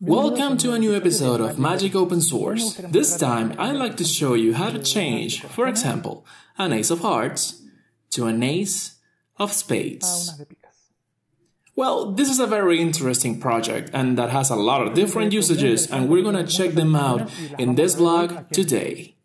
Welcome to a new episode of Magic Open Source. This time I'd like to show you how to change, for example, an ace of hearts to an ace of spades. Well, this is a very interesting project and that has a lot of different usages and we're gonna check them out in this blog today.